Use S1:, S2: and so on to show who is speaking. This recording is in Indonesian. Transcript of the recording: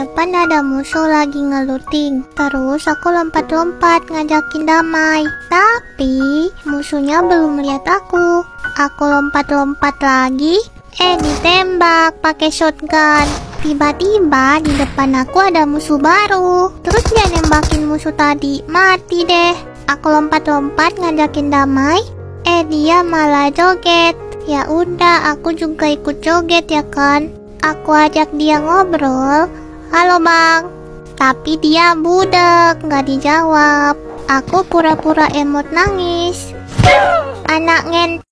S1: depan ada musuh lagi ngeluting. Terus aku lompat-lompat ngajakin damai. Tapi musuhnya belum lihat aku. Aku lompat-lompat lagi. Eh ditembak pakai shotgun. Tiba-tiba di depan aku ada musuh baru. Terus dia nembakin musuh tadi. Mati deh. Aku lompat-lompat ngajakin damai. Eh dia malah joget. Ya udah, aku juga ikut joget ya kan. Aku ajak dia ngobrol. Halo bang. Tapi dia budek, nggak dijawab. Aku pura-pura emot nangis. Anak ngen